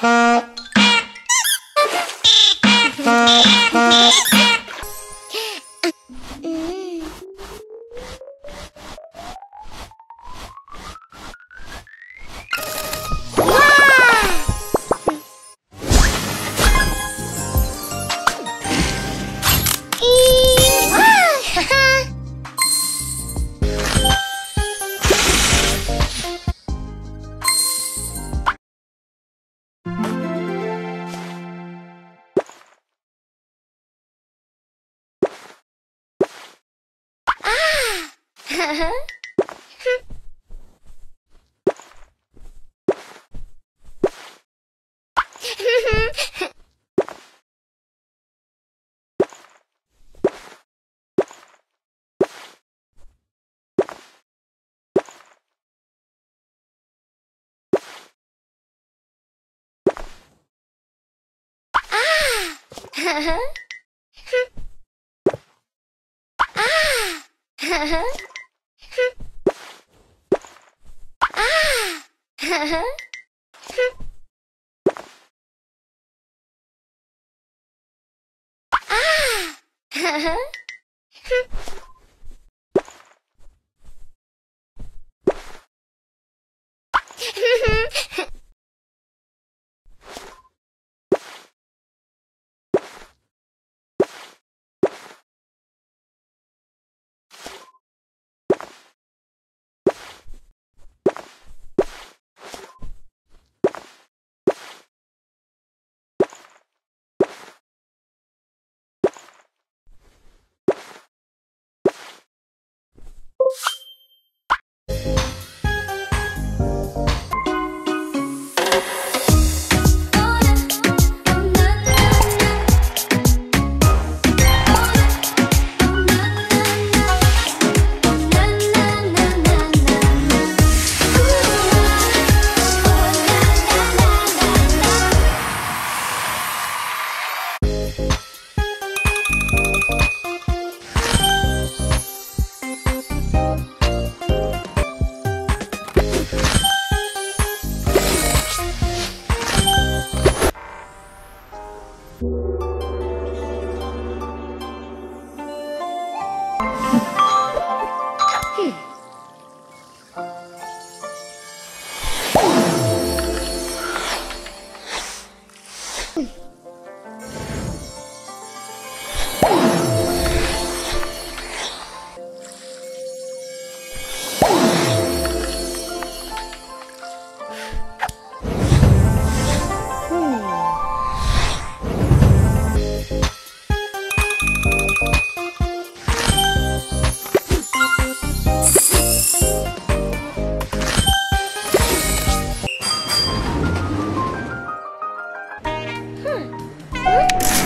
Ha! ah! ah. ah!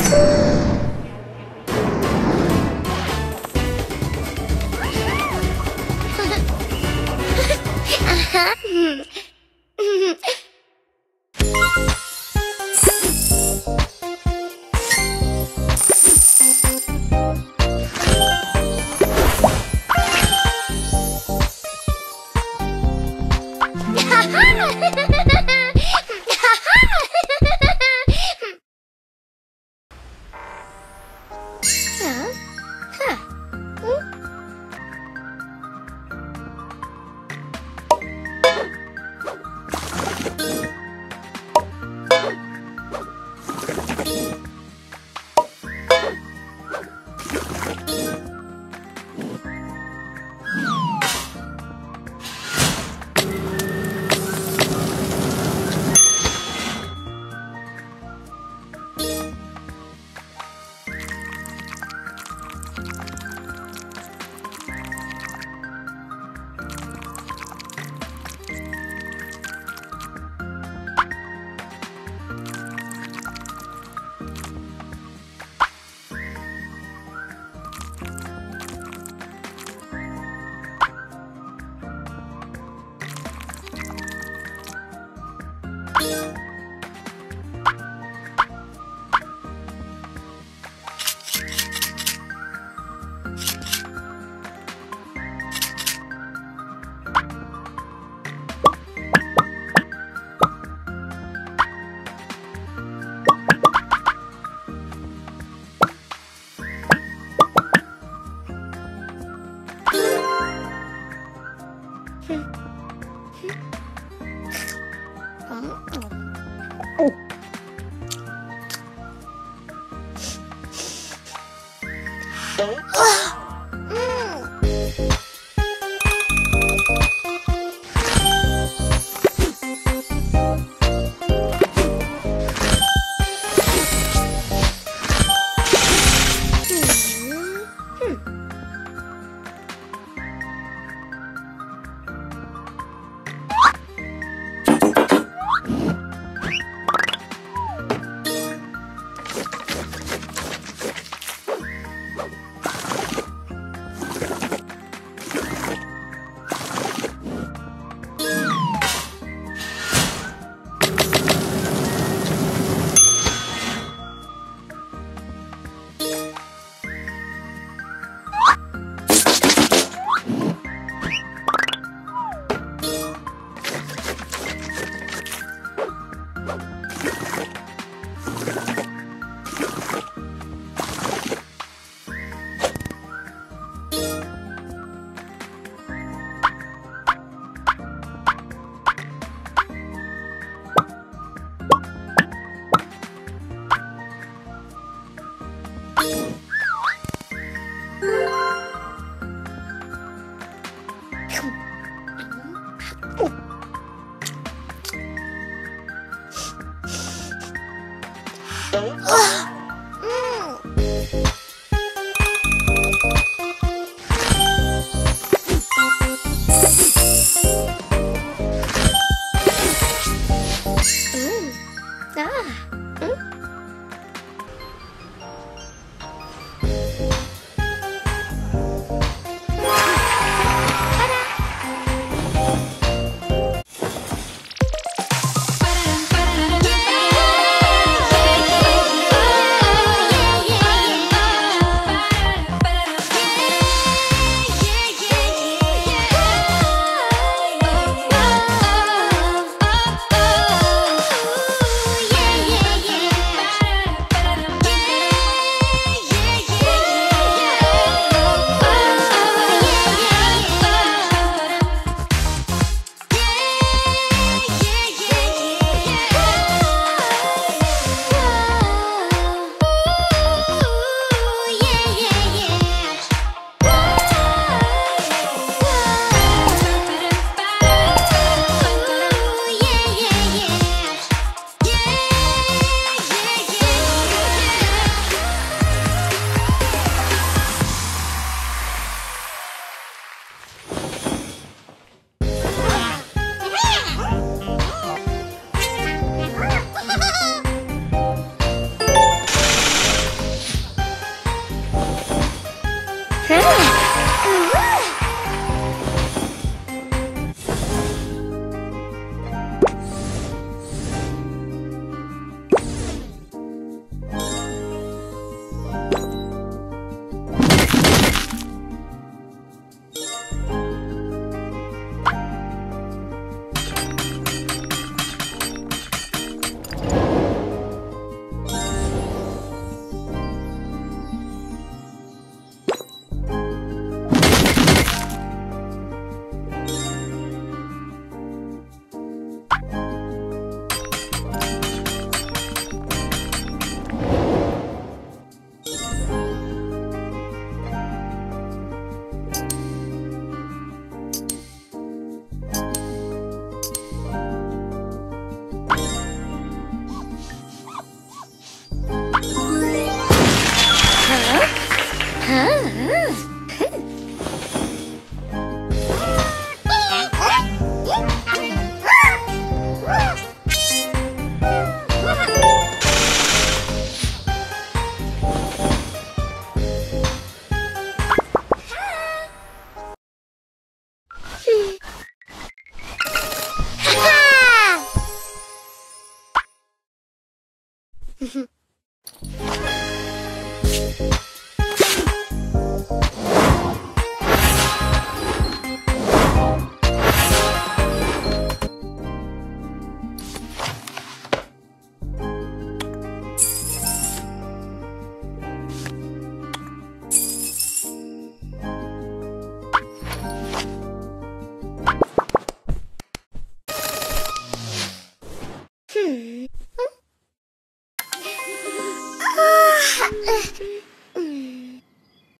Uh-huh. Hmm.